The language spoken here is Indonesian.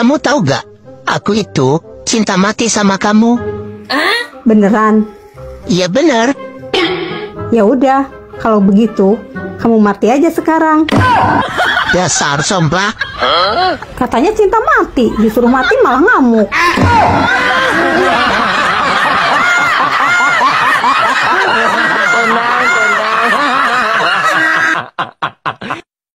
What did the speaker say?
Kamu tahu gak? Aku itu cinta mati sama kamu. Beneran? Iya bener. Ya udah, kalau begitu kamu mati aja sekarang. Dasar somplak. Katanya cinta mati, disuruh mati malah ngamuk.